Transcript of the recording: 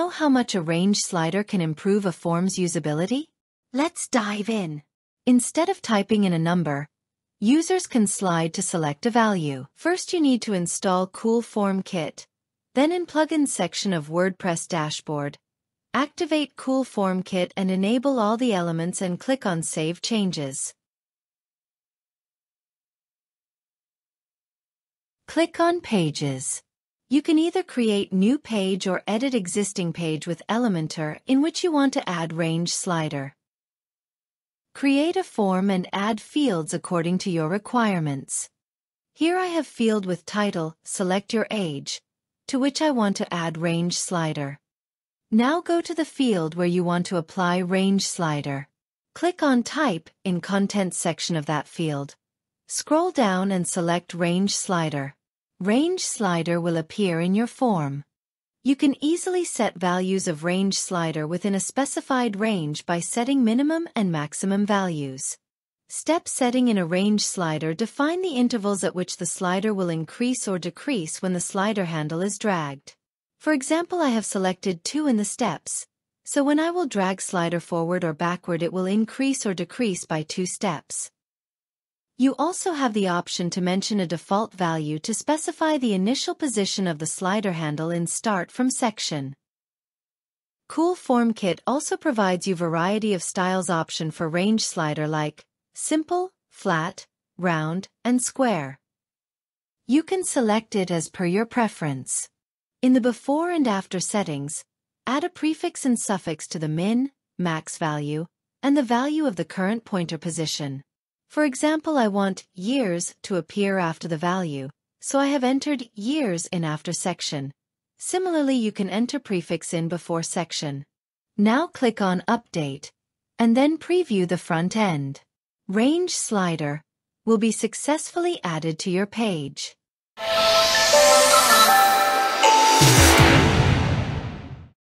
know how much a range slider can improve a form's usability? Let's dive in. Instead of typing in a number, users can slide to select a value. First you need to install Cool FormKit. Then in Plugins section of WordPress dashboard, activate Cool FormKit and enable all the elements and click on Save Changes. Click on Pages. You can either create new page or edit existing page with Elementor in which you want to add range slider. Create a form and add fields according to your requirements. Here I have field with title, select your age, to which I want to add range slider. Now go to the field where you want to apply range slider. Click on Type in Content section of that field. Scroll down and select Range Slider. Range slider will appear in your form. You can easily set values of range slider within a specified range by setting minimum and maximum values. Step setting in a range slider define the intervals at which the slider will increase or decrease when the slider handle is dragged. For example, I have selected 2 in the steps, so when I will drag slider forward or backward it will increase or decrease by 2 steps. You also have the option to mention a default value to specify the initial position of the slider handle in Start from section. Cool FormKit also provides you variety of styles option for range slider like simple, flat, round, and square. You can select it as per your preference. In the before and after settings, add a prefix and suffix to the min, max value, and the value of the current pointer position. For example, I want years to appear after the value, so I have entered years in after section. Similarly, you can enter prefix in before section. Now click on Update, and then preview the front end. Range slider will be successfully added to your page.